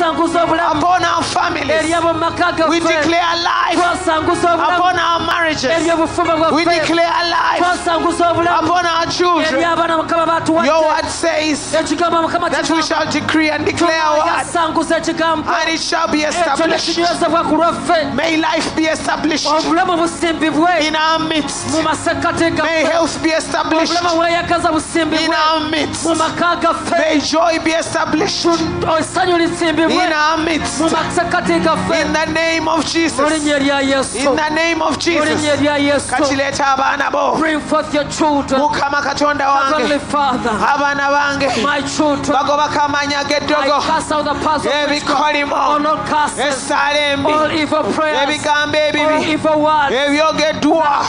twasanguza obulamu upon our families. We declare life. Twasanguza obulamu upon our marriages. We declare life. Twasanguza obulamu upon our children. mukama Your word says ekigambo mukama that we shall decree and declare what ekigambo and it shall be established. nekinywezebwa ku lwaffe. May life be established. Obulamu busimbibwe in our midst. mu May health be established. Obulamu bweyagaza in our midst. mu maka gaffe May joy be established. Essanyu lisimbibwe in our midst. mu masekate gaffe In the name of Jesus. In the name of Jesus. Katileeta abaana bo. bring forth your children Mukama Katonda heavenly wange. father Abaana bange. my children Bagobako amaanyi I cast out the powers of witchcraft Ebikolimo. all not curses Essaala embi. Ebigambo ebibi. Ebyogeddwa.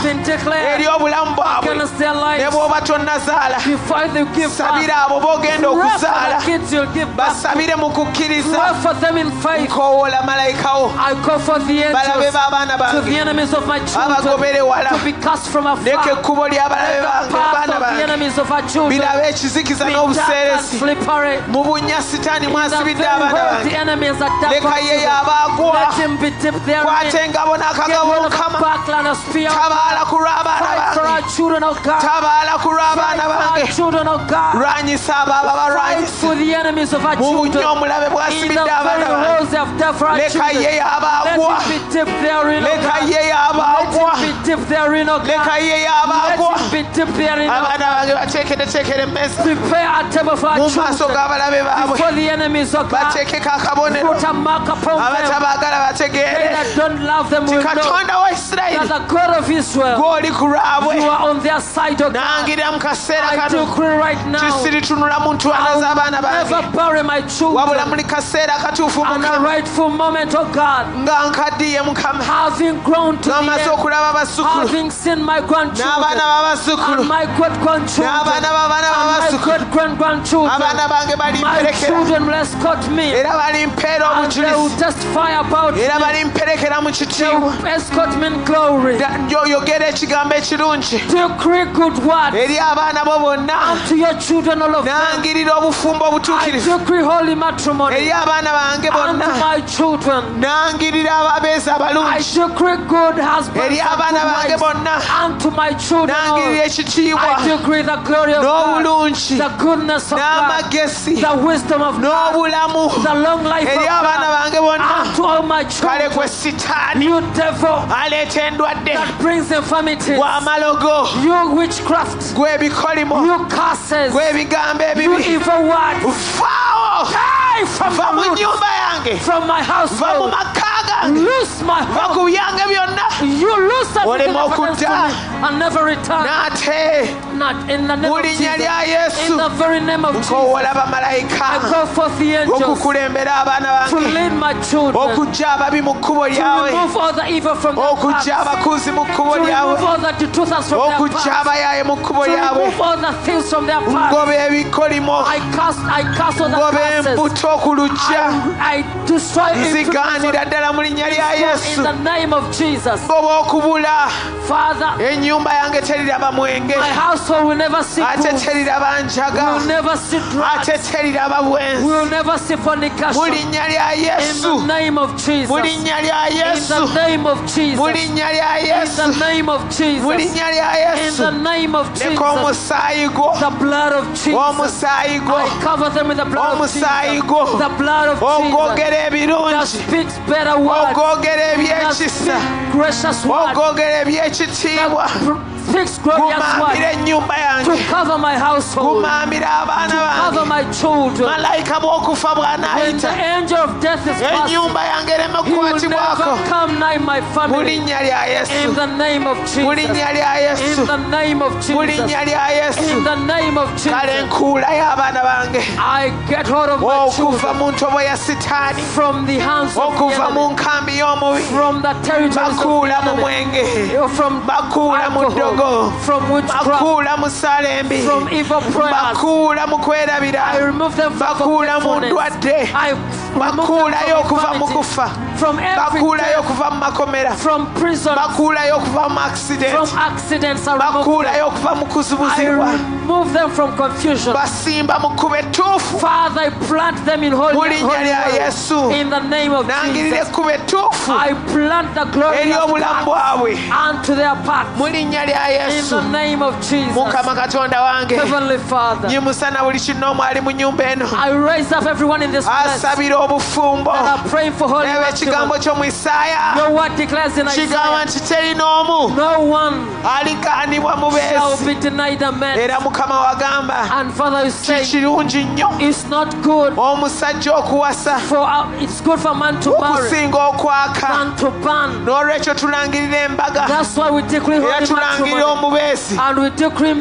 eri obulamu bwabwe ne lives bw'oba tonnazaala before they sabira abo b'ogenda pray okuzaala the kids you'll give birth basabire mu kukkiriza pray for them in faith I call for the angels to the enemies of my children. To be cast from afar. Ly'abalabe the path of the enemies of our children. Be dark and slippery. Sitaani the very world the enemies are dark leka ye and yabaagwa let him be dipped therein get rid of the backline of tabaala fight for our children oh God. Fight for our children oh God. Fight for the enemies of our children. in the bwasibidde very abaana bange holes they have dug for our leka children let him be dipped therein God let him be dipped therein God let him be dipped therein abaana bange bateekereteekere emmeza prepare a table for our mu children g'abalabe for the enemies of God put a mark upon them. They that don't love them will know that the God of Israel gw'oli ku lwabwe you are on their side God. Kaseera I kano decree right now kisiritunula mu ntwala z'abaana I'll never bury my children muli kaseera akatuufu and a rightful moment oh God. Nga nkaddiye mukama having grown to nga the end okulaba abasukulu having seen my grandchildren n'abaana b'abasukulu my great grandchildren n'abaana b'abaana my b'abasukulu great grandchildren abaana bange bali my children will escort me. Era bali and they will obujulizi testify about me. era bali mu kitiibwa will escort me in glory. Da- yoyogera ekigambo ekirungi. Decree good words eri abaana bo bonna. your children all of them. Nangirira obufumbo obutuukirivu decree holy matrimony. Eri abaana bange unto bonna. my children nangirira ababeezi abalungi eri abaana bange bonna. unto my children oh. nangirira ekitiibwa. I decree the glory of God n'obulungi. the goodness of God n'amagezi. the wisdom of God n'obulamu. the long life of eri abaana God bange bonna. unto all my kale children. gwe sitaani. Devil aleeta endwadde. that brings infirmities. Gw'amalogo gw'ebikolimo curses. Gw'ebigambo ebibi. Evil words. Faawo. Die from va mu the roots yange. from my va mu maka gange lose my va home ku byange byonna you lose everything Olema that belongs to okudda. me and never return. N'ate not in the name mu of linnya Jesus. lya in the very name of Jesus. I call forth the angels okukulembera abaana to bange. lead my children. Okujja ababi mu kkubo to lyawe. remove all the evil from their okujja paths abakuzi mu kkubo to remove all the detours from their okujja paths. abayaaye mu kkubo to lyabwe remove all the things from their paths. Ngoba ebikolimo. I cast I cast all the ngoba curses. embuto ku lujja I destroy every nzigaanira ddala mu linnya lya in yesu. the name of Jesus. Ngoba okubula. Father ennyumba yange teriraba mwenge my household will never see ate booze teriraba will never see drugs ate teriraba bwenzi will never see mu linnya lya in yesu. the name of Jesus. Mu linnya lya in yesu. the name of Jesus. Mu linnya lya in yesu. the name of mu Jesus linnya lya in yesu the name of leka Jesus. omusaayi gwo the blood of Jesus. Omusaayi gwo cover them with the blood of omusaayi Jesus. Gwo the blood of Jesus. Ogwogera ebirungi. Speaks better words. Ogwogera ebyekisa. speaks gracious words. Ogwogera ebyekitiibwa apprends kumambira ennyumba yangekumambira abaana bange. malayika bw'okufa bw'anaayita ennyumba yange ereme kukwatibwako lya yesu. Lya yesu. Lya yesu. Nkuulayo abaana bange. Mu ntobo ya sitaani. Okuva mu nkambi y'omubi. Bakuula mu mwenge. Bakuula mu ddogo from witchcraft bakuula mu ssaala embi from evil prayers bakuula mu kwerabira I remove them from bakuula mu ndwadde I remove them bakuulayo okuva mu kufa bakuulayo okuva mu makomera from prison, bakuulayo okuva mu from accidents. I remove them. okuva mu I kuzibuzibwa them from confusion. basimba mu kkuba ettuufu Father, I plant them in holy, Mu holy linnya lya. Yesu. in the name of nangirira Jesus. ekkuba ettuufu I plant the glory bwabwe unto their path. Mu linnya lya in yesu. the name of Jesus. mukama katonda wange. Heavenly Father, nyimusa na buli kinoomu ali mu nyumba eno. I raise up everyone in this place that asabira obufumbo. are praying for holy naye ekigambo ky'omu isaaya Your word declares in kigamba nti teri n'omu. no one aligaanibwa mu shall beesi be denied a man. era mukama wagamba And Father, you say nnyo. it's not good omusajja okuwasa. for uh, it's good for man to okusinga okwaka. than to ban. n'olwekyo tulangirira embaga. That's why we decree era holy tulangirira omubeesi. And we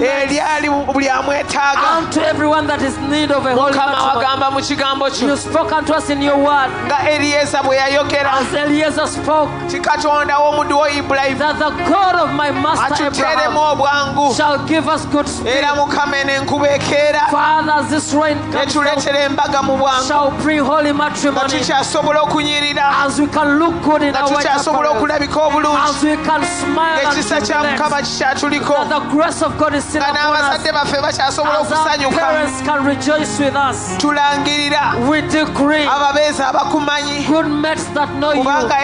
eri ali buli amwetaaga. everyone that is in need of a holy matrimony. wagamba mu kigambo kyo. You spoke unto us in your word. Nga eriyeza bwe yayogera. As Eliezer spoke w'omuddu wo ibulayimu that the God of my master Abraham shall give us good speed. era mukama eno enkuba ekeera Father, as this rain comes down, embaga mu bwangu. Shall bring holy matrimony. As we can look good in our white tukyasobola apparel, okulabika obulungi. As we can smile and kya mukama relax, that the grace of God is still nga upon us, n'abazadde baffe bakyasobola okusanyuka parents can rejoice with us. tulangirira We decree ababeezi abakumanyi good mates that know you. kubanga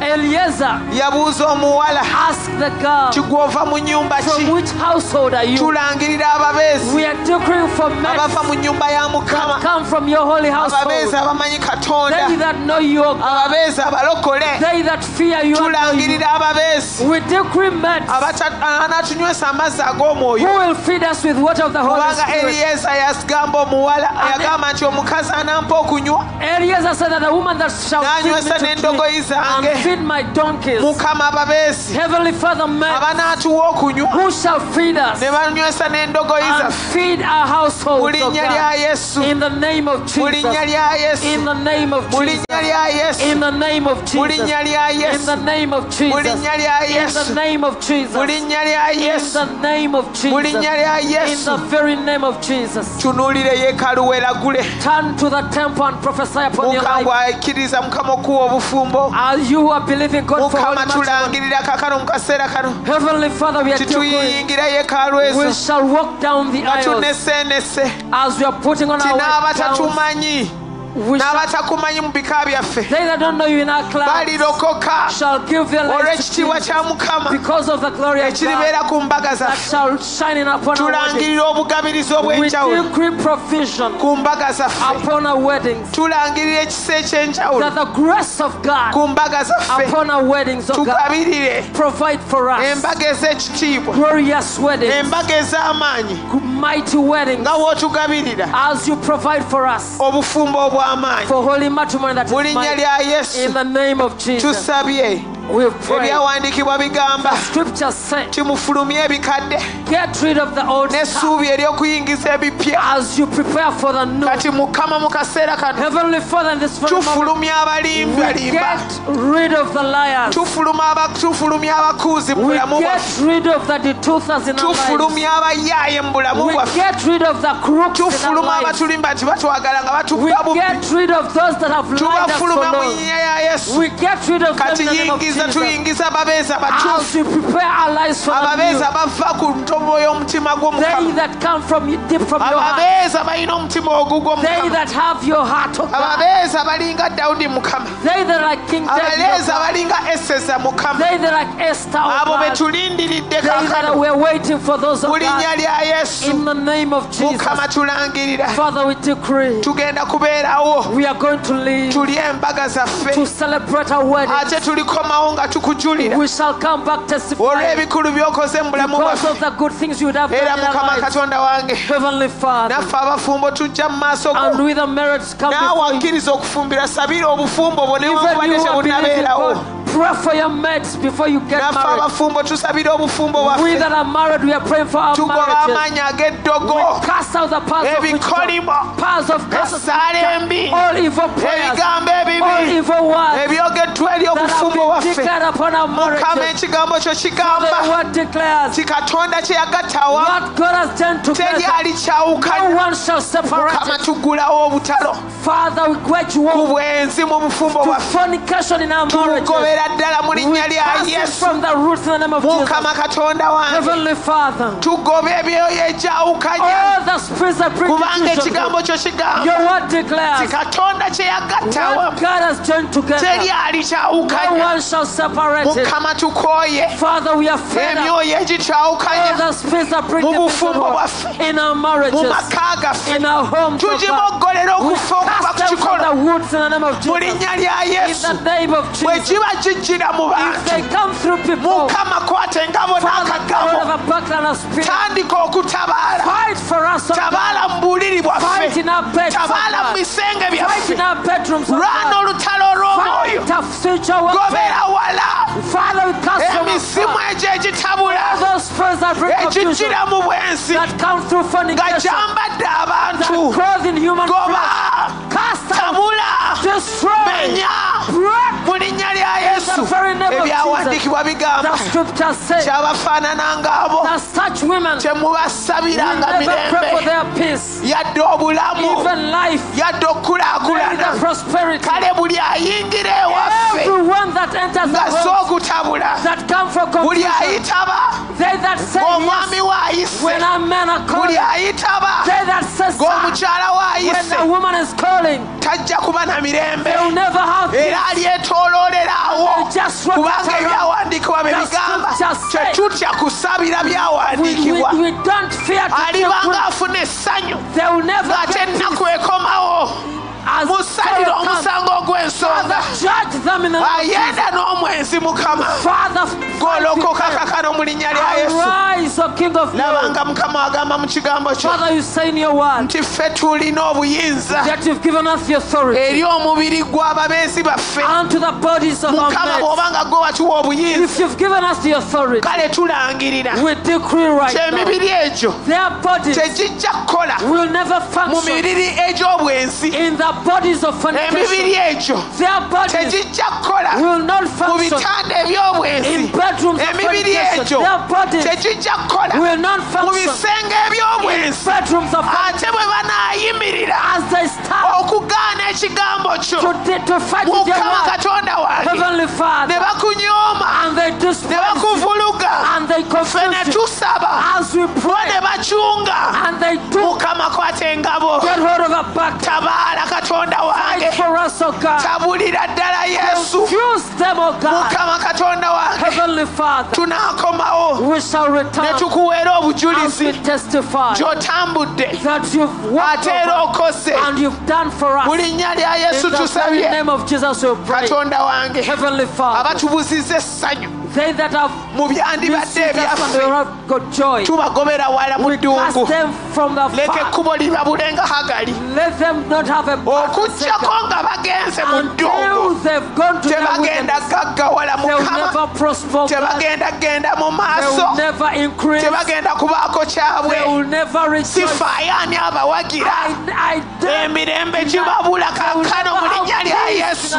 Eliezer, yabuuza omuwala ask the girl, tigwova mu nnyumba ki from which household are you? tulangirira ababeezi We are decreeing for abava mu nnyumba ya mukama come from your holy ababeezi household. abamanyi katonda that know you, O God. ababeezi abalokole They that fear you, and know you. tulangirira ababeezi We decree mates abata- anaatunywesa ah, amazzi who will feed us with water of the Holy kubanga Spirit. eriyeza yagamba omuwala yagamba nti omukazi anampa okunywa Eliezer said that the woman that shall feed me N'anywesa n'endogoyi zange. and feed my donkeys. mukama ababeezi Heavenly Father, man, abanaatuwa okunywa who shall feed us ne banywesa n'endogoyi and zaffe feed our mu linnya lya yesu In the name of mu linnya Jesus. lya In yesu the name of mu Jesus. linnya lya yesu In the name of mu Jesus. linnya lya In yesu the name of mu Jesus. linnya lya yesu name of mu linnya lya In the name of Jesus. lya In yesu. the very name of Jesus. tunuulire yeekaalu weeragule Turn to the temple and prophesy upon your mukama life. bw'akkiriza mukama okuwa obufumbo. As you are believing God for holy mukama tulangirira kakano mu kaseera kano. Heavenly Father, we are declaring tituyingira yeekaalu ezo. We shall walk down the nga tunesenese as we are putting on ti our white gowns. n'abatatumanyi We shall, n'abatakumanyi mu bika byaffe. they that don't know you in our class balirokoka. shall give their lives to olw'ekitiibwa kya mukama. because of the glory of God ekiribeera ku mbaga that zaffe shall shine in upon our weddings. tulangirira obugabirizi We obw'enjawulo ku mbaga zaffe. upon our weddings. tulangirira ekisa eky'enjawulo. That the grace of God ku mbaga zaffe. upon our weddings, oh tugabirire. provide for us embaga ez'ekitiibwa. glorious weddings, embaga ez'amaanyi. Mighty weddings, nga bw'otugabirira as you provide for us. Obufumbo obw'amaanyi ogw'amaanyi mu linnya lya yesu. Tusabye ebyawandiikibwa bigamba Scripture said, ebikadde get rid of the old stuff n'essuubi ery'okuyingiza ebipya as you prepare for the new. kati mukama mu kaseera kano Heavenly Father, this very moment, tufulumya abalimbalimba we get rid of the liars. tufuluma aba- tufulumya abakuuzi mu bulamu get rid of the detoothers in our lives. tufulumya abayaaye mu bulamu We get rid of the crooks in our tufuluma lives. abatulimba nti batwagala nga We batubba bubbi get rid of those that have lied us tubafuluma mu nnya ya yesu We get rid of them kati in the name of yingiza tuyingiza tuyingiza ababeezi abatuufu abava ku ntobo y'omutima abalina omutima ogugwomukamababeezi abalinga dawudi mukamababeezi abalinga eseza mukamaabo betulindiridde kakanobulinnya lya yesu. mukama tulangirira. Tugenda kubeerawo tulye embaga zaffe ate tulikomawo tulibeerawo nga tukujulira by'okoze mu bulamu mukama katonda wange. Naffe abafumbo tujja mu maaso go. Akkiriza okufumbira sabira obufumbo bwo newankubadde pray for your mates before you get naffe abafumbo tusabira obufumbo bwaffetugoba amaanyi ag'eddogo ebikolimo esaala embi ebigambo ebibi. ebyogeddwa eri obufumbo bwaffe. mukama ekigambo kyo kigamba. Kikatonda kye yagattawa teri alikyawukanyamukama tugulawo obutalo. Ku bwenzi mu bufumbo bwaffe. tubugobera in our marriages. tubugobera ddala mu linnya lya yesu. from the roots in the name of mukama katonda wange. Heavenly Father, tugoba ebyoyo egyawukanya all the spirits that bring kubanga ekigambo kyo kigamba your word ti declares katonda kye yagattawa what God has joined together. No kyawukanya one shall separate mukama tukooye Father, we are fed emyoyo All the spirits that bring Mu bufumbo bwaffe. in our mu marriages, maka gaffe. In our homes, oh tugimoggolera we okufa okuva ku cast them the kikola in the name of mu Jesus. linnya lya yesu the name of bwe kiba kijjira mu bantu. they come through people, mukama kwata engabo Father, n'akagabo God a buckler and a spear, tandika okutabaala fight for us, God. tabaala mu buliri Fight bwaffe in our beds, tabaala mu bisenge byaffe. in our bedrooms, lwana olutalo olw'omwoyo. Fight our future warfare. gobera wala. Father, we cast from us emisimu egyo egitabula. Those spirits that bring confusion, egijjira mu bwensi. that come through nga gyambadde abantu. in human goba. Tabula. Destroy, menya. Break. Mu linnya lya yesu The very name of ebyawandiikibwa bigamba. The scriptures say kyabafaanana ng'abo. that such women will temubasabiranga never pray for mirembe yadde obulamu. Yadde prosperity. kale buli ayingira ewaffe. Everyone that enters the nga home sookutabula that come from buli ayitaba. they that say yes ng'omwami waayise. when a man are buli ayitaba. they that say stop ng'omukyala waayise. a woman is calling, tajja kuba na mirembe. they will never have peace. era alyetooloolera kwegololerawo kubanga ebyawandiikibwa bye bigamba kyekyo kya kusabira byawandiikibwa aliba ng'afuna essanyu ng'ate ennaku ekomawo musalire omusango ogw'ensonga Judge them in the name of ayenda n'omwenzi mukama Father, golokoka kakano mu linnya lya yesu. Them. Arise, O King of glory. labanga mukama agamba mu kigambo kyo Father, you say in your word nti ffe tulina obuyinza that you've given us the authority. Eri omubiri gw'ababeezi baffe. Unto the bodies of our mukama bw'obanga gwe watuwa obuyinza If you've given us the authority, kale tulangirira. we decree right now kyemibiri egyo their bodies tegijja kukola will never mu function mibiri the bodies of fornication. Their bodies will not function in bedrooms of fornication. Their bodies will not function in bedrooms of banaayimirira as they stand okugaana ekigambo kyo to, to fight with their mukama word. katonda wange Heavenly Father, and they despise you, and they confuse you as we pray, and they do mukama kwata engabo get hold of a back. Katonda wange. For us, O God. tabulira ddala yesu. Confuse them, O God. mukama katonda wange. Heavenly Father, tunaakomawo we shall ne tukuweera obujulizi. testify gy'otambudde. that you've walked ate era okose. and you've done for mu us. linnya lya In yesu the tusabye. name of Jesus, we pray. katonda wange. Heavenly Father, abatubuziza essanyu. they that have mu byandibadde misused us and they ebyaffe have got joy, tubagobera wala mu ddungu them from the leka ekkubo libabulenga hagali. Let them not have a back to take okugjako nga bagenze mu ddungu. they've gone to their tebagenda gaggawala They will mukama never prosper. God. tebagenda genda mu They maaso. will never increase. tebagenda kubaako kyabwe. They will never rejoice. sifaayo ani abawagira. I, I dare emirembe gibabula kankano mu linnya lya yesu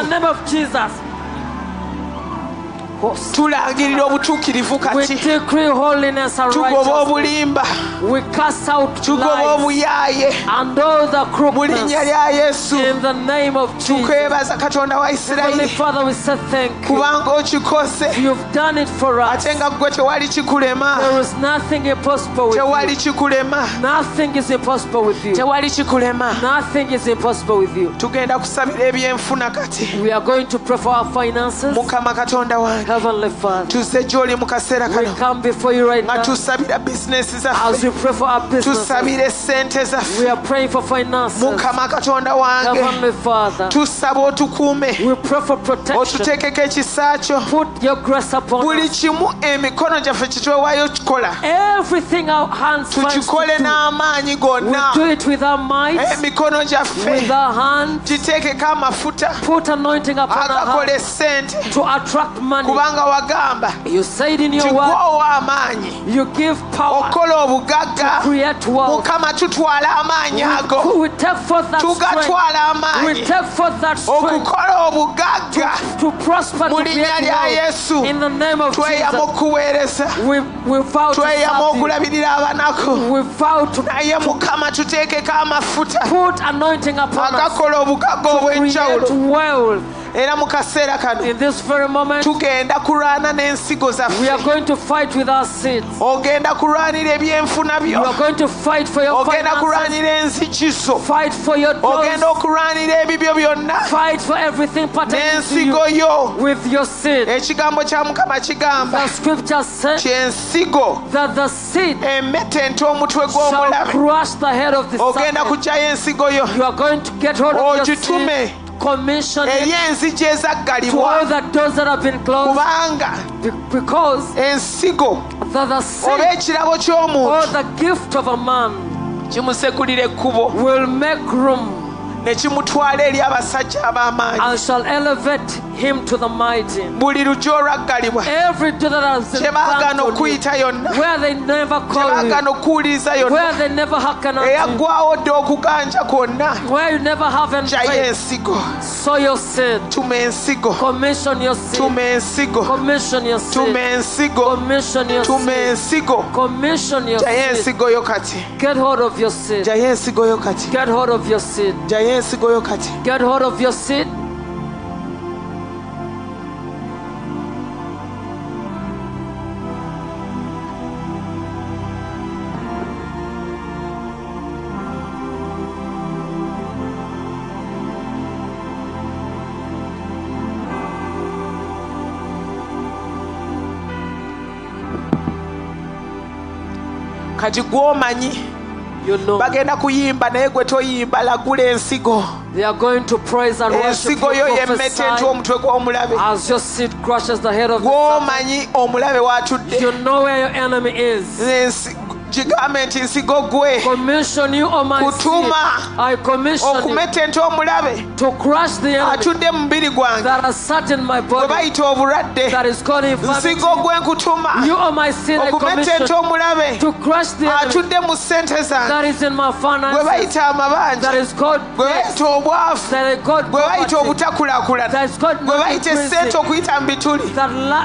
tulangirira obutuukirivu We kati decree holiness and tugoba obulimba We cast out tugoba obuyaaye and all the mu linnya lya yesu in the name of Jesus. tukwebaza katonda wa isirayiri Father, we say thank you. kubanga okikose You've done it for us. ate nga gwe tewali kikulema There is nothing impossible with tewali you. kikulema Nothing is impossible with you. tewali kikulema Nothing is impossible with you. tugenda kusabira ebyenfuna kati We are going to pray for our finances. mukama katonda wange Heavenly Father, tuzze gy'oli mu kaseera we come before you right nga now. tusabira bizinesi as we pray for our business. essente zaffe. We are praying for finances. katonda wange. Heavenly Father, tusaba otukuume. We pray for protection. otuteekeko ekisa kyo. Put your grace upon buli us. kimu emikono gyaffe kitwewaayo kikola. Our hands finds tukikole do, n'amaanyi we gonna do it with our might, emikono gyaffe. with our hand. giteekeko amafuta. Put anointing upon agakola hands essente. to attract money. Kubanga wagamba You said in your word, you give power okola obugagga create wealth. mukama tutwala amaanyi ago We take forth that strength. tugatwala We amaanyi take forth that strength okukola obugagga to prosper to mu create linnya lya yesu In the name of tweyama Jesus, okuweereza we, we vow to tweyama serve you. okulabirira abanako We vow to naye mukama tuteekeko amafuta put anointing upon us. agakola obugagga Create obw'enjawulo wealth. Era mu kaseera kano. In this very moment, tugenda kulwana n'ensigo we zaffe. are going to fight with our seeds. ogenda kulwanira ebyenfuna You are going to fight for your ogenda kulwanira enzigi zo Fight for your ogenda okulwanira ebibyo byonna. Fight for everything pertaining to you yo. with your seed. ekigambo kya mukama kigamba The scripture says kyensigo that the seed emetente omutwe shall gw'omulabe the head of the ogenda kugyayo ensigo yo. You are going to get hold of your ogitume commission eh, eri gyezaggalibwa kubanga. Ensigo. oba ekirabo ky'omuntu. kimusekulira ekkubo. Ne kimutwala eri abasajja ab'amaanyi. And shall elevate him to the mighty. buli lugya olwaggalibwa Every door that has been kye baagaana clamped you, okuyita yonna where they never kye you, baagaana okuwuliriza yonna where they never hearken unto you, eyaggwawo dde okuganja kwonna. Where you never have any kyayo ensigo. Sow your tuma ensigo. Commission your seed, tuma ensigo. Commission your tuma ensigo. Commission your tuma seed, ensigo. Commission your gyayo seed. ensigo yo kati. Get hold of your seed, gyayo ensigo yo kati. Get hold of your seed, gyayo ensigo yo kati get hold of your seed. kati gwomanyi bagenda kuyimba naye gwe toyimba lagula ensigo. they are going to praise and worship ensigo yo you, yemmete nti omutwe gw'omulabe as your seed crushes the head of the serpent. gwomanyi omulabe watudde You know where your enemy is. Ensi- kigambe nti nsigo gwe Commission you on my Kutuma. seed. I commission you ente omulabe. to crush the enemy atudde mu mubiri gwange. that has sat in my bwe body bayita obulwadde. That is called infirmity. nsigo gwe nkutuma. You on my seed I okumetta ente commission omulabe. to crush the enemy. Atudde mu ssente zange. That is in my gwe bayita amabanja. That is called gwe debt, bayita obwavu. That is called gwe bayita poverty, obutakulaakulana that is called gwe bayita increasing, essente okuyita mu bituli.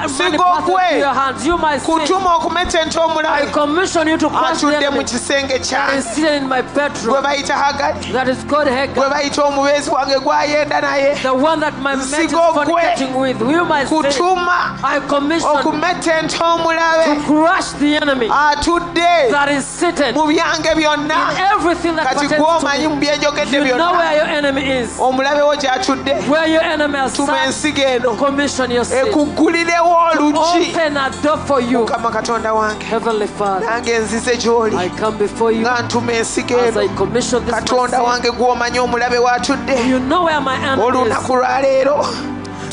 Nsigo gwe. to your hands. You my seed kutuma ente I omulabe commission you to crush the atudde mu kisenge that kyange is seated in my gwe bedroom bayita hagali that is called gwe bayita omubeezi wange gwayenda naye? The one that my mate is Nsigo gwe. with. You my seed kutuma I commission okumetta ente to omulabe crush the enemy. Ah, atudde that is seated mu byange byonna. in everything that kati gwomanyi mu byenjogedde You know byonna. where your enemy is. omulabe wo gy'atudde Where your enemy has tuma ensigo eno. Ekuggulirewo oluggi Open a door for you. mukama katonda wange. Heavenly Father, nange nzize nzijjirize gy'oli nga ntumeesiga eno katonda wange gw'omanyi omulabe w'atudde olunaku lwa leero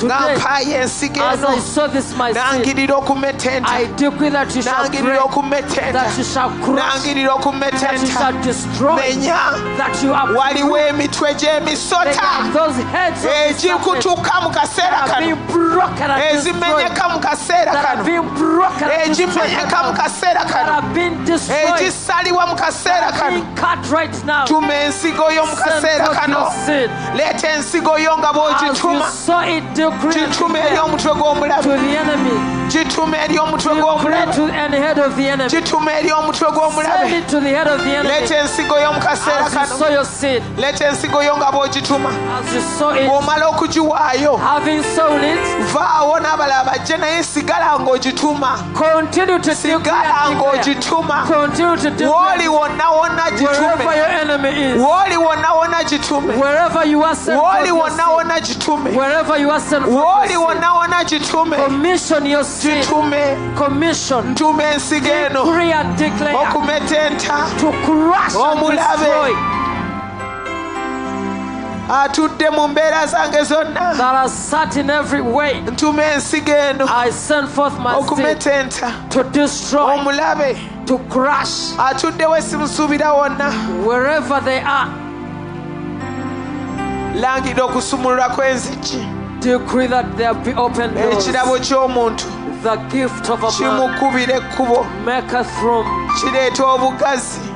Today, ensigo as eno I saw this my seed, nangirira okumetta I decree that you shall nangirira break, that you shall crush, that you shall destroy, menya. that you are waliwo emitwe gy'emisota those heads of eh, the serpent egikutuka mu kaseera kano being broken and eh, destroyed, ezimenyeka mu kaseera kano being broken and eh, destroyed, egimenyeka mu kaseera that kano are being destroyed, egisalibwa mu kaseera kano being cut right now. tuma ensigo yo mu kaseera kano leeta ensigo yo nga As bw'ogituma saw it decree and gituma eri omutwe to gw'omulabe the enemy, eri omutwe gw'omulabe to the head of the enemy, gituma eri omutwe gw'omulabe it to the head of the enemy. leeta ensigo yo mu kaseera kano your seed, leeta ensigo yo nga bw'ogituma as you saw it, bw'omala okugiwaayo it, vaawo n'abalala bajje naye sigala ng'ogituma continue to declare sigala ng'ogituma wooli wonna wonna wherever gitume your enemy is, wooli wonna wonna gitume wherever you are sent wooli wonna wonna gitume wherever you are sent forth wooli your seed, wonna wonna commission your seed, commission, ntuma ensigo eno decree and declare to crush and Omulabe. destroy. Atudde mu mbeera zange zonna. That are sat in every way. ensigo eno I send forth my seed okumeta enta to destroy, omulabe. to crush. Atudde we simusuubira wonna. Wherever they are. langira okusumulula kw'enzigi decree that there be open doors. ekirabo ky'omuntu. The gift of a man kimukubira ekkubo. maketh room, kireeta obugazi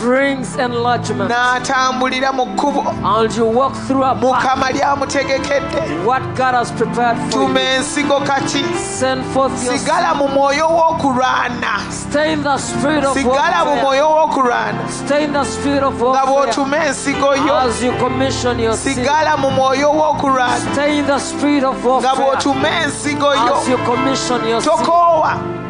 brings enlargement, n'atambulira mu kkubo. And you walk through a path. mukama lyamutegekedde What God has prepared for tuma you. ensigo kati Send forth your sigala mu mwoyo w'okulwana. Stay in the spirit of sigala mu mwoyo w'okulwana. Stay in the spirit of nga warfare. bw'otuma ensigo yo. As you commission your sigala mu mwoyo w'okulwana. Stay in the spirit of nga bw'otuma ensigo yo. As you commission your seed. tokoowa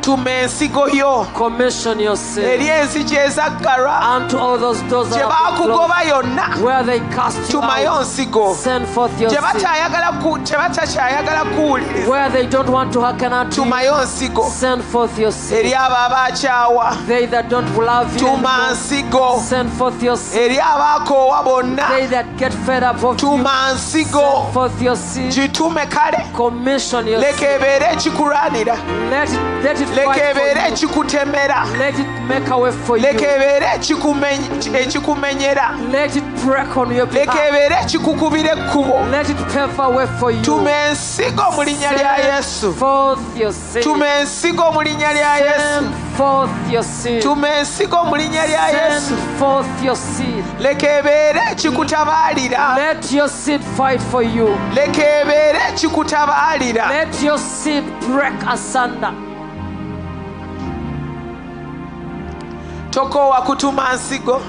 tuma ensigo yo. Commission your seed. eri Unto those gye that have been baakugoba yonna where they cast you tumayo nsigo send forth your gye seed. batakyayagala ku- gye batakyayagala kuwuliriza Where they don't want to hearken unto you, tumayo nsigo send forth your seed. eri abo abaakyawa They that don't love you tuma nsigo send forth your seed. eri abaakoowa bonna. They that get fed up of you, tuma nsigo send forth your seed. gitume kale. Leka ebeere ekikulwanira Let it, let it leka fight ebeere for you. ekikutemera Let make way for you. leka ebeere ekikumen- ekikumenyera Let it break on your behalf. ekikukubira ekkubo Let it pave a way for you. tuma ensigo mu linnya lya yesu Send forth your seed. tuma ensigo mu linnya lya yesu Send forth your seed. tuma ensigo mu linnya lya yesu Send forth your seed. ekikutabaalira Let your seed fight for you. ekikutabaalira Let your seed break asunder. Tokoowa kutuma nsigo.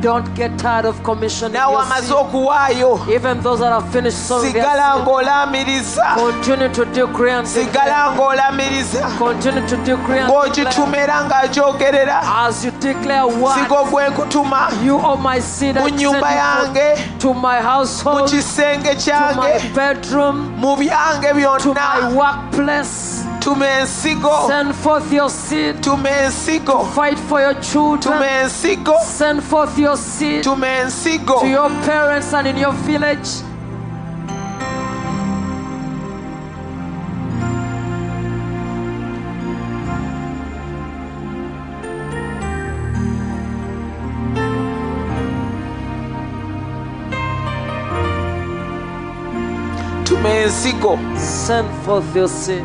Don't get tired of commissioning amaze okuwaayo Even those that have finished sowing their sigala ng'olaamiriza continue to decree and declare. sigala ng'olamiriza Continue to decree and declare. ng'ogituma era ng'agyogerera As you declare what? Sigo gwe nkutuma. You are my seed mu and send nnyumba yange. to my mu household, kisenge to kyange my bedroom, mu byange to my byonna workplace. tuma ensigo Send forth your seed. tuma ensigo Fight for your children. ensigo Send forth your seed tuma ensigo to your parents and in your village. tuma ensigo Send forth your seed.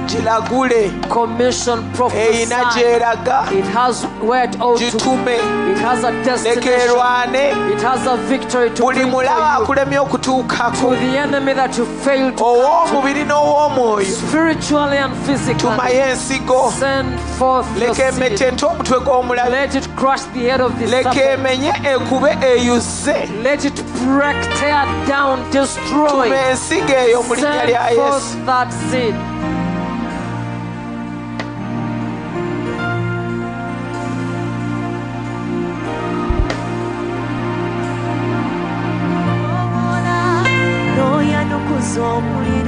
kulagula Amen. Don't get tired of prophesying. tokoowa gyogerera Don't be fed tokoowa up. gituma Continue to commission it. giragule Commission eyina gyeraga It has where it ought to be. gitume It has a leka destination. It has a victory to buli mulaba akulemye okutuukako the enemy that you failed to ow'omubiri n'ow'omwoyo spiritually and physically. tumayo ensigo Send forth your leka emette seed. nte omutwe gw'omulabe Let it crush the head of the leka emenye ekube eyuze Let it break, tear down, tuma destroy. ensigo eyo mu linnya lya yesu forth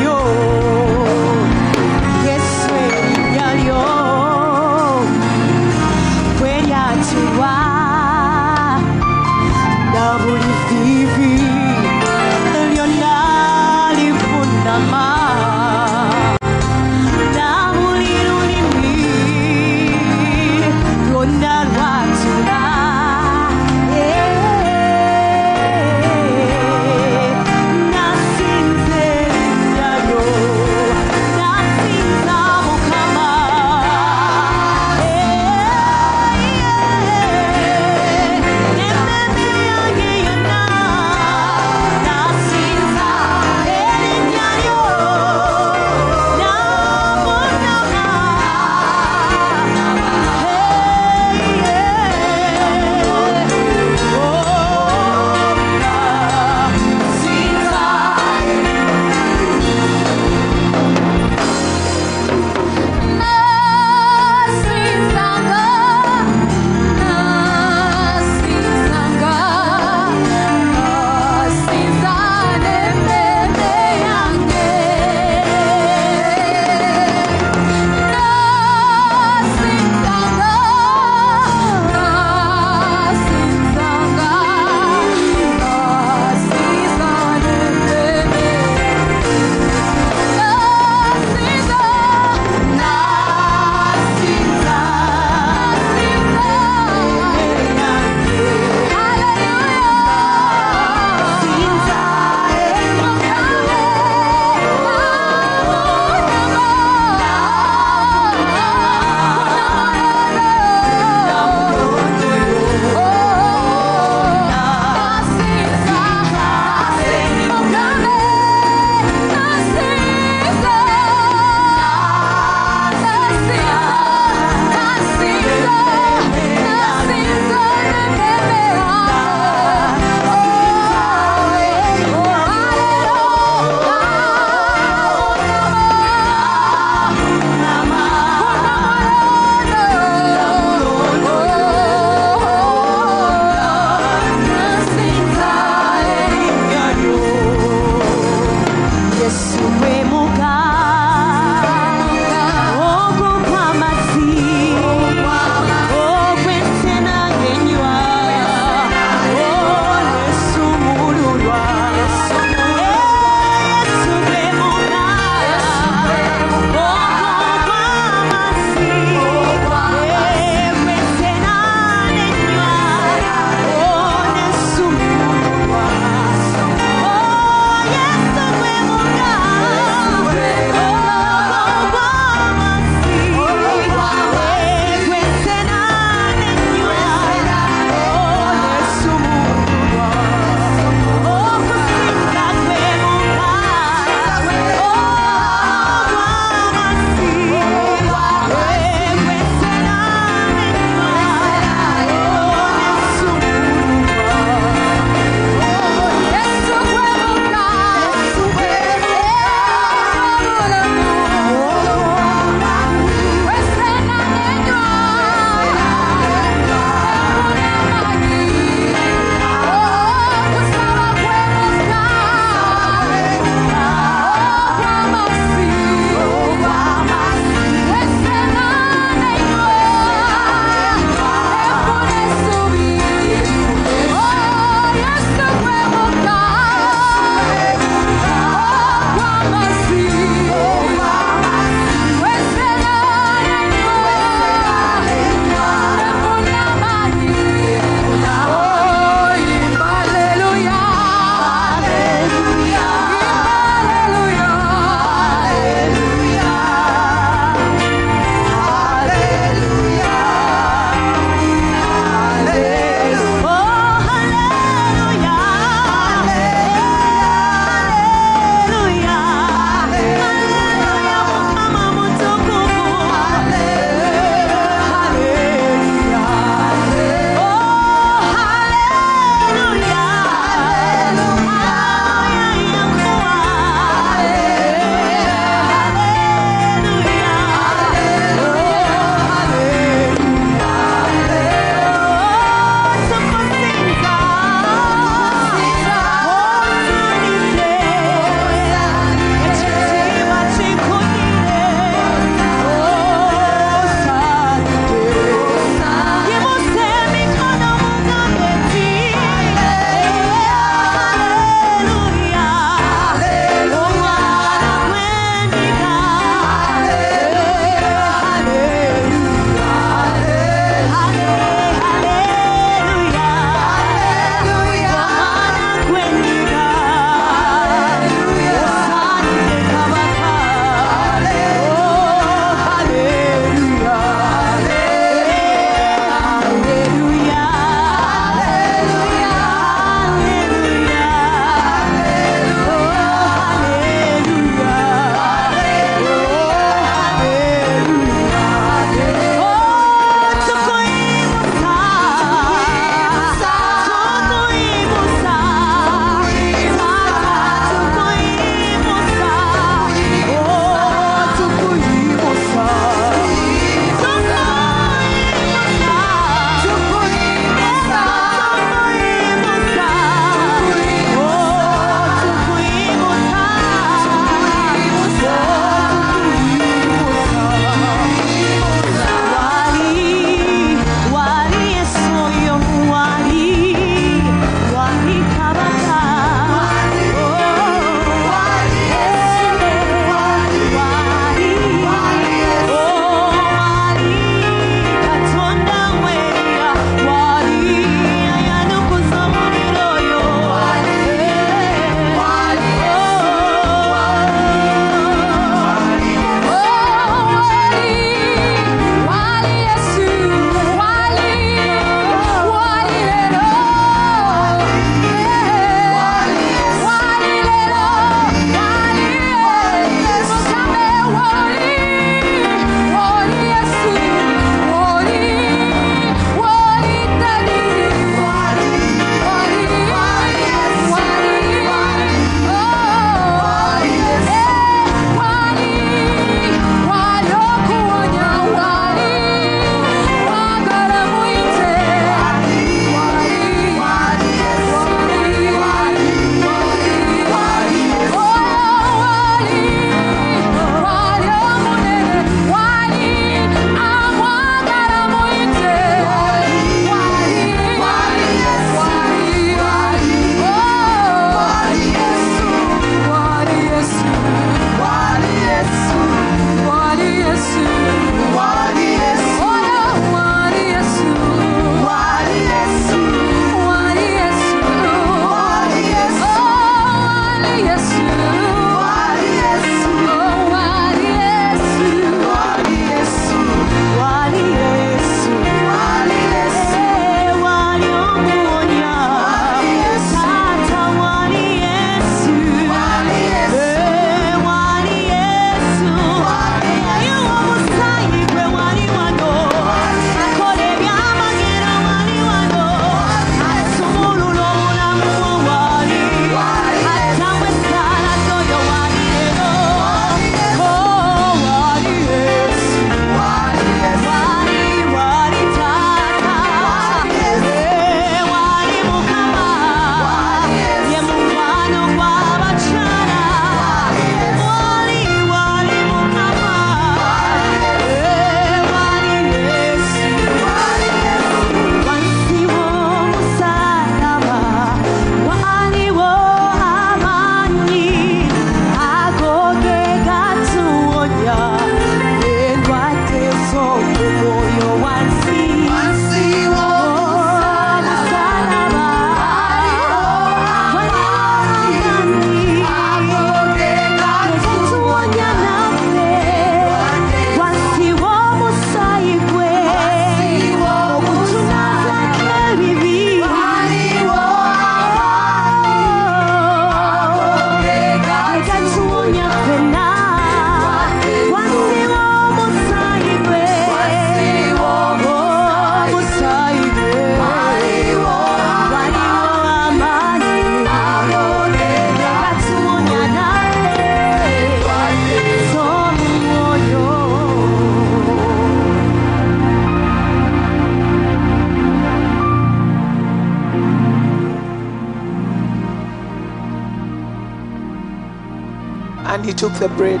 the bread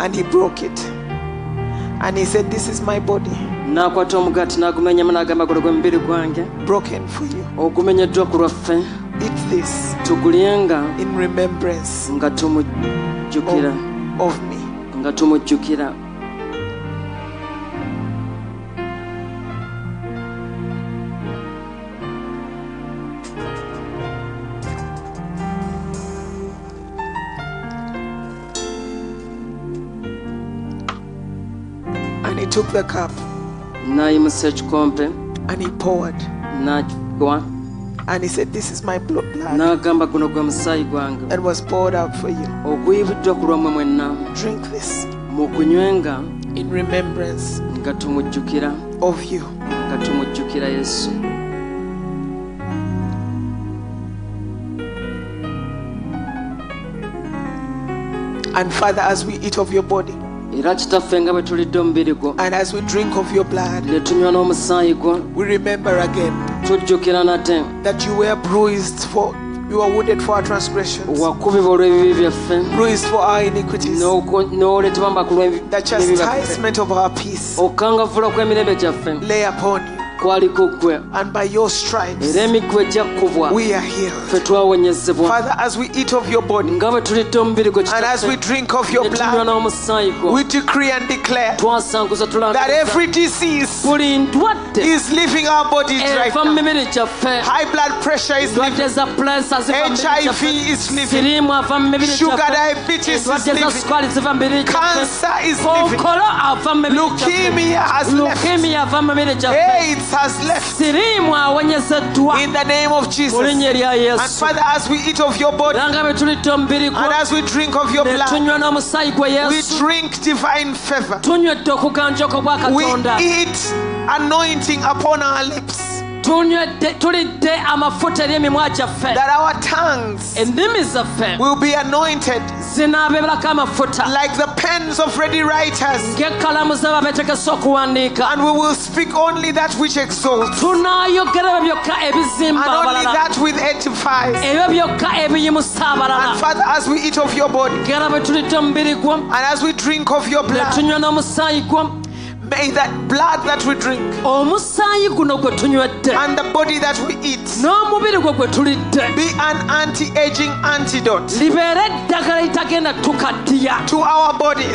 and he broke it. And he said, This is my body n'akwata omugaati n'agumenyamu n'agamba guno gwe mubiri gwange broken for you. ogumenyeddwa ku lwaffe Eat this tugulyenga in remembrance nga tumujjukira of, of me. nga tumujjukira took the cup and he poured. And he said, This is my blood n'agamba guno gwe musaayi gwange that was poured out for you. oguyibuddwa ku lwammwe mwenna. Drink this. Mukunywenga in remembrance nga tumujjukira. of you. nga tumujjukira yesu. And Father, as we eat of your body era kitaffe nga bwe tulidde omubiri gwo and as we drink of your blood, ne tunywa n'omusaayi gwo we remember again tujjukira nate that you were bruised for, you were wounded for our transgressions, wakubibwa olw'ebibi byaffe. Bruised for our iniquities. n'oku- n'oleetebwa mbaku The chastisement of our peace okukangavvula kw'emirembe gyaffe. lay upon you, ggwe and by your stripes era emiggo ejja we are healed. ffe twawonyezebwa Father, as we eat of your body nga bwe tulidde omubiri gwo and as we drink of your blood, n'omusaayi gwo we decree and declare twasanguza that every disease buli ndwadde is leaving our bodies right now. mibiri gyaffe High blood pressure is leaving. za pulensa ziva HIV is leaving. siriimu ava mibiri Sugar diabetes is leaving. sukaali ziva mibiri Cancer is leaving. kookolo ava mibiri Leukemia has left. ava mibiri gyaffe AIDS has left. In the name of Jesus. And Father, as we eat of your body era nga bwe tulidde omubiri gwo and as we drink of your blood, tunywa n'omusaayi gwe we drink divine favor. tunywedde okuganjoka bwa We eat anointing upon our lips tulidde amafuta eri emimwa gyaffe that our tongues zaffe will be anointed zinaabeerako amafuta. like the pens of ready writers. ng'ekkalamu z'ababeetegese okuwandiika. And we will speak only that which exalts. Tunaayogera byokka ebizimba and only that which edifies. ebyo byokka ebiyimusa abalala. And Father, as we eat of your body ngera bwe tulidde omubiri gwo and as we drink of your ne blood, tunywa n'omusaayi gwo may that blood that we drink omusaayi guno gwe tunywedde and the body that we eat n'omubiri gwe gwe tulidde be an anti-aging antidote libeere eddagala litagenda tukaddiya to our bodies.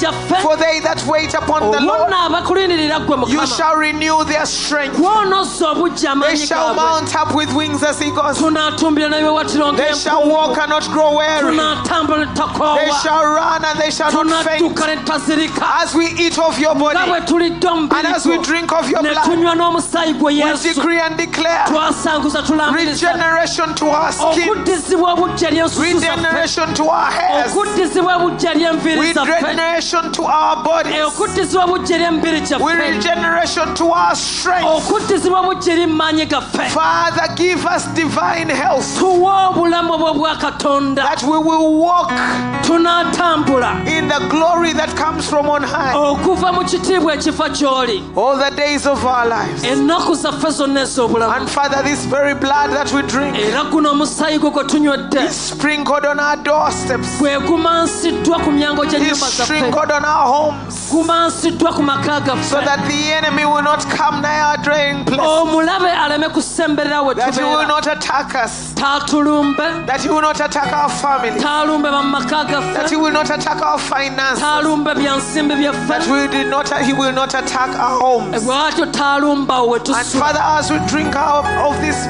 gyaffe For they that wait upon the Lord, olwonna abakulindirira gwe you shall renew their strength. gw'onozza obujja They shall mount up with wings as eagles. tunaatumbira They shall walk and not grow weary. ne They shall run and they shall not faint. tunadduka ne tazirika As we eat of your bwe body and as we drink of your blood, tunywa n'omusaayi gwe we decree and declare regeneration to our skin, okuddizibwa obujja ly'ensusu zaffe regeneration to our hairs, okuddizibwa obujja ly'enviiri zaffe regeneration to our bodies, eh, okuddizibwa obujja ly'emibiri gyaffe regeneration to our strength. okuddizibwa obujja eri maanyi gaffe Father, give us divine health tuwe obulamu obwo bwa katonda that we will walk in the glory that comes from on high okuva mu gy'oli. All the days of our lives. ennaku zaffe zonna ez'obulamu. And Father, this very blood that we drink era guno omusaayi gwe gwe tunywedde is sprinkled on our doorsteps, gwe gumansiddwa ku myango is gy'ennyumba zaffe. sprinkled on our homes, gumansiddwa ku maka so gaffe that the enemy will not come nigh our dwelling place, omulabe aleme kusemberera we that he will not attack us, that he will not attack our family, that he will not attack our finances, byansimbi that byaffe we did not, he will not attack our homes. bwatyo taalumba we And Father, as we drink of this,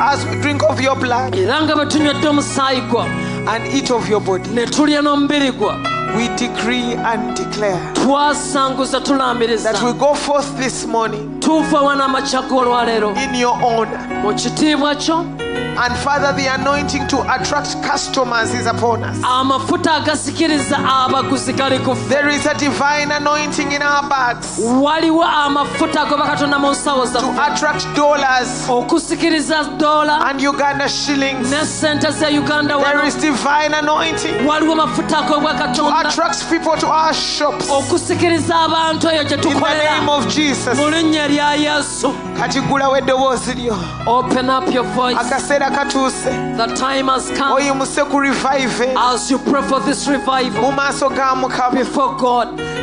as we drink of your blood nga bwe omusaayi gwo and eat of your body, ne tulya n'omubiri gwo we decree and declare twasanguza tulambiriza that we go forth this morning tuva wana amakya g'olwaleero in your honor. mu kitiibwa kyo And Father, the anointing to attract customers is upon us. amafuta agasikiriza abaguzi gali ku ffe There is a divine anointing in our bags waliwo amafuta agoba katonda mu nsawo to attract dollars and Uganda shillings. ne sente za uganda There is divine anointing to attract people to our shops okusikiriza abantu eyo gye in the name of Jesus. mu linnya erya yesu kati gulawo eddoboozi lyo Open up your voice. Akaseera katuuse The time has come. Oyimuse ku revive. As you pray for this mu maaso ga mukama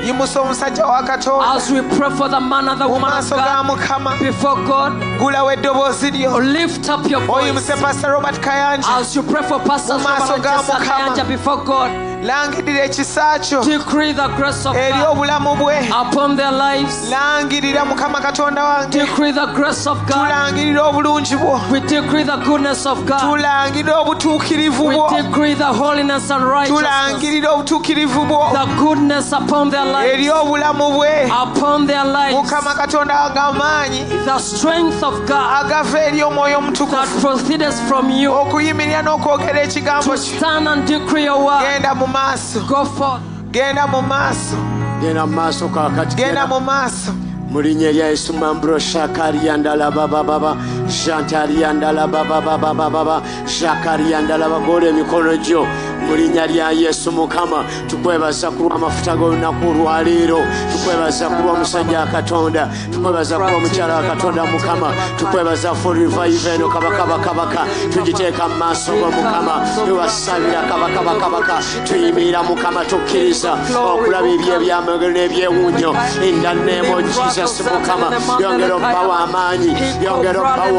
yimusa omusajja wa katonda. As we pray for the man and the mu maaso ga mukama gulawo eddoboozi lyo oh, Lift up your oyimuse pastor robert kayanja. As you pray for Pastor Mu maaso ga Mukama. Langirira ekisa kyo Decree the grace of eri God obulamu bwe upon their lives. langirira mukama katonda wange Decree the grace of God. tulangirira obulungi bwo We decree the goodness of God. tulangirira obutuukirivu We bwo decree the holiness and righteousness. tulangirira obutuukirivu bwo The goodness upon their eri lives. obulamu bwe Upon their lives. mukama katonda wange amaanyi The strength of God agava eri omwoyo that omutukuvu proceeds from you. okuyimirira n'okwogera ekigambo kyo stand and decree your word. genda mu maaso Go forth. genda mu maaso genda mu maaso kakati genda mu maaso mu linnya erya yesu mamburo shakariandala babababa shantariandala bababababa shakariandala bagola emikono gyo. Mu linnya lya yesu mukama tukwebaza ku lw'amafuta g'olunaku olwaleero tukwebaza ku lw'omusajja wa katonda tukwebaza ku lw'omukyala wa katonda mukama tukwebaza for revive eno kabakabakabaka tugiteeka mu maaso go mukama tubasabira kabakabakabaka tuyimirira mukama tukkiriza okulaba ebyo ebyamagero n'ebyewunyo in the name of jesus mukama yongera obbawa amaanyi yongera obbawa